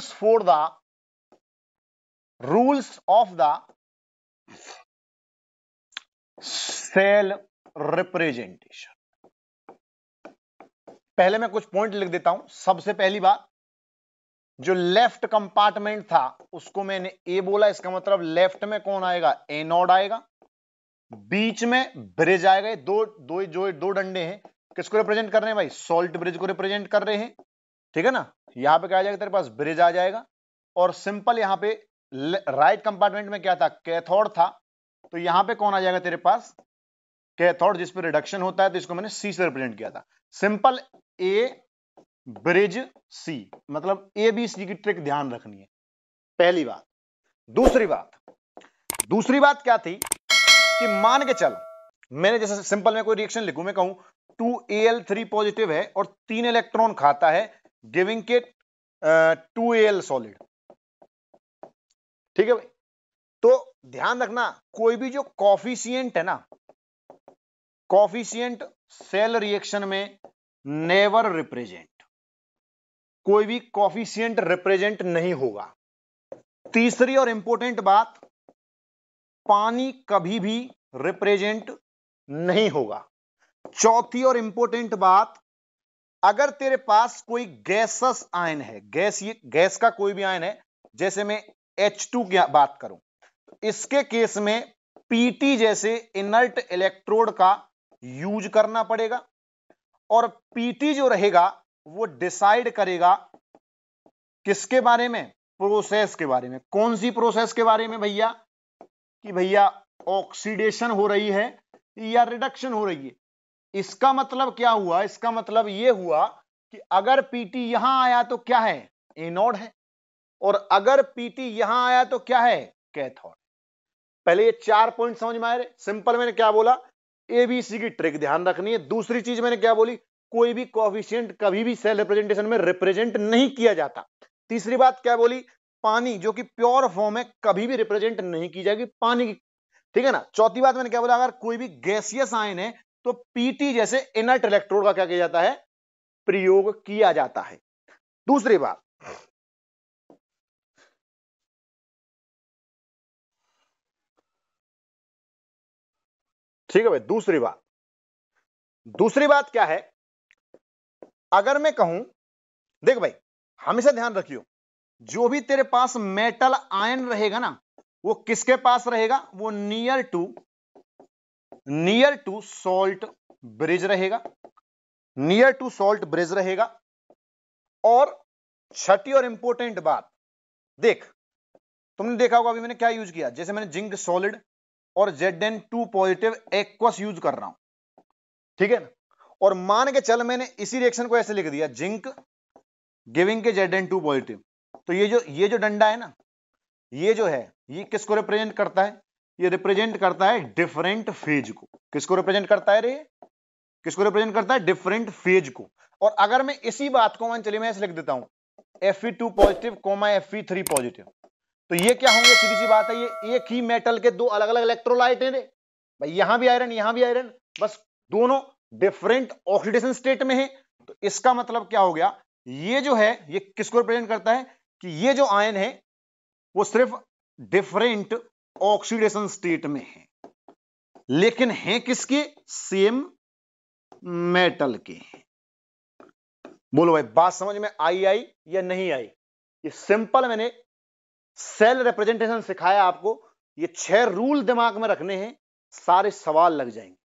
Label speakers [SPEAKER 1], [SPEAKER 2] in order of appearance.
[SPEAKER 1] Rules for the rules of the cell representation पहले मैं कुछ पॉइंट लिख देता हूँ। सबसे पहली बात, जो लेफ़्ट कंपार्टमेंट था, उसको मैंने ए बोला, इसका मतलब लेफ़्ट में कौन आएगा? ए नॉड आएगा। बीच में ब्रिज आएगा। दो दो, जो दो डंडे हैं, किसको रिप्रेजेंट कर रहे हैं भाई? सॉल्ट ब्रिज को रिप्रेजेंट कर रहे हैं। ठीक है ना? यहाँ पे क्या जाएगा तेरे पास? ब्रिज आ जाएगा। और सिंपल यहाँ पे राइट कंपार्टमेंट में क्या था? कैथोड था। तो यहाँ पे कौन आ जाएगा तेरे पास? कैथोड जिस पे रिडक्शन होता है तो इसको मैंने सी से रिप्रेजेंट किया था। सिंपल ए ब्रिज सी मतलब ए बी सी की ट्रिक ध्यान रखनी है। पहली बात। दूसरी बात। दूसरी बात क्या थी? कि मान के चल, मैंने जैसे सिंपल में कोई रिएक्शन लिखू, मैं कहूँ two A L three positive है और तीन इलेक्ट्रॉन खाता है गिविंग के टू एल सॉलिड ठीक है भाई? तो ध्यान रखना, कोई भी जो कॉफिशियंट है ना कॉफिशियंट सेल रिएक्शन में नेवर रिप्रेजेंट कोई भी कॉफिशियंट रिप्रेजेंट नहीं होगा। तीसरी और इंपॉर्टेंट बात, पानी कभी भी रिप्रेजेंट नहीं होगा। चौथी और इंपॉर्टेंट बात अगर तेरे पास कोई गैसस आयन है, गैस ये, गैस का कोई भी आयन है, जैसे मैं H2 की बात करूँ, इसके केस में पीटी जैसे इनर्ट इलेक्ट्रोड का यूज़ करना पड़ेगा और पीटी जो रहेगा, वो डिसाइड करेगा किसके बारे में? प्रोसेस के बारे में। कौन सी प्रोसेस के बारे में भैया? कि भैया ऑक्सीडेशन हो रही है या रिडक्शन हो रही है? इसका मतलब क्या हुआ? इसका मतलब यह हुआ कि अगर पीटी यहाँ आया तो क्या है? एनोड है। और अगर पीटी यहाँ आया तो क्या है? कैथोड पहले ये चार पॉइंट समझ में आए सिंपल मैंने क्या बोला? एबीसी की ट्रिक ध्यान रखनी है। दूसरी चीज़ मैंने क्या बोली? कोई भी कॉफिशियंट कभी भी सेल रिप्रेजेंटेशन में रिप्रेजेंट नहीं किया जाता। तीसरी बात क्या बोली? पानी, जो कि प्योर फॉर्म है, कभी भी रिप्रेजेंट नहीं की जाएगी पानी की। ठीक है ना? चौथी बात मैंने क्या बोला? अगर कोई भी गैसियस आयन है तो पीटी जैसे इनर्ट इलेक्ट्रोड का क्या किया जाता है? प्रयोग किया जाता है। दूसरी बात। ठीक है भाई, दूसरी बात। दूसरी बात क्या है? अगर मैं कहूँ, देख भाई हमेशा ध्यान रखियो। जो भी तेरे पास मेटल आयन रहेगा ना, वो किसके पास रहेगा? वो near to near to salt bridge रहेगा, नियर टू सॉल्ट ब्रिज रहेगा, और छठी और इंपॉर्टेंट बात, देख, तुमने देखा होगा अभी मैंने क्या यूज़ किया, जैसे मैंने जिंक सॉलिड और Z N two positive aqueous use कर रहा हूँ, ठीक है ना? और मान के चल मैंने इसी रिएक्शन को ऐसे लिख दिया, जिंक गिविंग के जेड एन टू पॉजिटिव तो ये जो ये जो डंडा है ना, ये जो है, ये किसको रिप्रेजेंट करता है? ये रिप्रेजेंट करता है डिफरेंट फ़ेज़ को। किसको रिप्रेजेंट करता है रे? किसको रिप्रेजेंट करता है? डिफरेंट फ़ेज़ को। और अगर मैं इसी बात को, मान चलिए मैं ऐसे लिख देता हूँ F two positive comma F three positive तो ये क्या होंगे? सीधी सी बात है, ये एक ही मेटल के दो अलग अलग इलेक्ट्रोलाइट है भाई, यहाँ भी आयरन यहाँ भी आयरन बस दोनों डिफरेंट ऑक्सीडेशन स्टेट में है। तो इसका मतलब क्या हो गया? ये जो है, ये किसको रिप्रेजेंट करता है? कि ये जो आयन है, वो सिर्फ़ डिफरेंट ऑक्सीडेशन स्टेट में है। लेकिन है किसके? सेम मेटल के हैं। बोलो भाई, बात समझ में आई आई या नहीं आई? ये सिंपल मैंने सेल रिप्रेजेंटेशन सिखाया आपको। ये छह रूल दिमाग में रखने हैं, सारे सवाल लग जाएँगे।